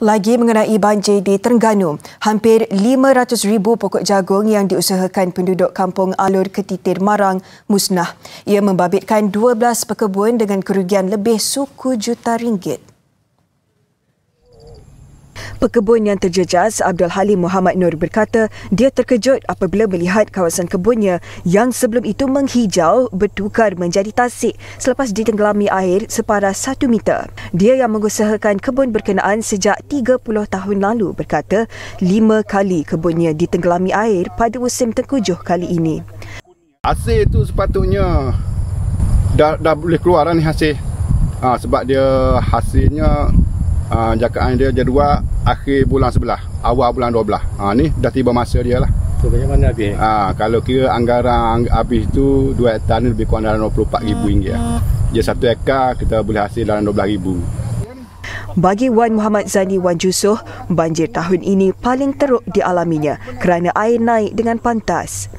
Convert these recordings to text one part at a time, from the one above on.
Lagi mengenai banjir di Terengganu, hampir 500 ribu pokok jagung yang diusahakan penduduk kampung Alur Ketitir Marang musnah. Ia membabitkan 12 pekebun dengan kerugian lebih suku juta ringgit. Pekebun yang terjejas Abdul Halim Muhammad Nur berkata dia terkejut apabila melihat kawasan kebunnya yang sebelum itu menghijau bertukar menjadi tasik selepas ditenggelami air separah satu meter. Dia yang mengusahakan kebun berkenaan sejak 30 tahun lalu berkata lima kali kebunnya ditenggelami air pada musim tengkujuh kali ini. Hasil itu sepatutnya dah, dah boleh keluar ni hasil. Ha, sebab dia hasilnya uh, jakaan dia jadual akhir bulan sebelah awal bulan 12 ha, ni dah tiba masa dia lah so macam mana habis? Ha, kalau kira anggaran habis tu 2 hektar ni lebih kurang dalam RM24,000 lah. dia satu hektar kita boleh hasil dalam RM12,000 bagi Wan Muhammad Zani Wan Jusoh, banjir tahun ini paling teruk dialaminya kerana air naik dengan pantas.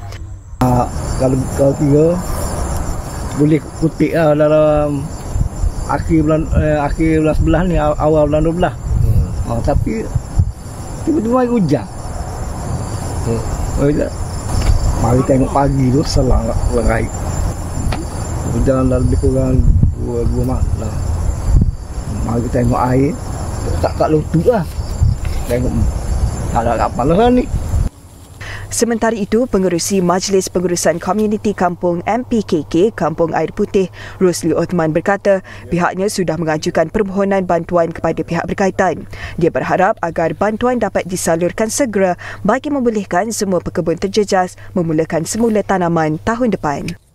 Uh, kalau kalau kira boleh kutik lah dalam akhir bulan eh, akhir bulan sebelah ni awal bulan 12. Hmm. Oh, tapi tiba-tiba air hujan. Hmm. Mari tengok pagi tu selang lerai. Hujan dah lebih kurang dua dua malam. Mari tengok air tak tak lutut lah. Tengok tak ada kapal lah ni. Sementara itu, pengerusi Majlis Pengurusan Komuniti Kampung MPKK Kampung Air Putih, Rosli Othman berkata pihaknya sudah mengajukan permohonan bantuan kepada pihak berkaitan. Dia berharap agar bantuan dapat disalurkan segera bagi membolehkan semua pekebun terjejas memulakan semula tanaman tahun depan.